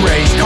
raised